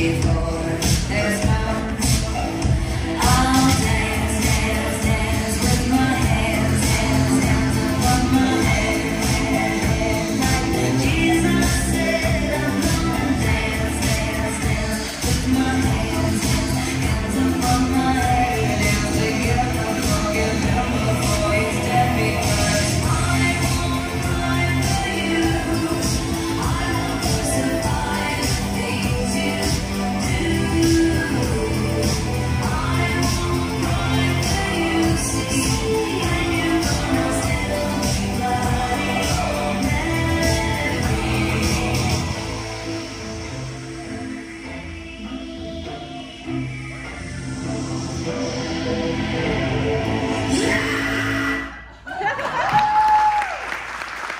give